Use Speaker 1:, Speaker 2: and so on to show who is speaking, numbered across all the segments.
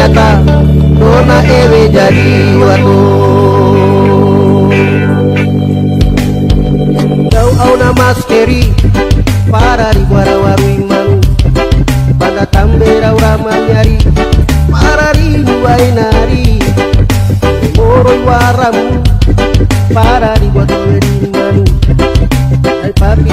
Speaker 1: ternyata Nona Ewe jadi watu. Kau au nama skeri Para di buara warung manu Pada tambera urama nyari Para di duai nari. Moroi waramu Para di buat manu Ay papi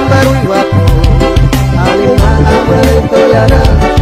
Speaker 1: Maruimapo, Alima, Amare,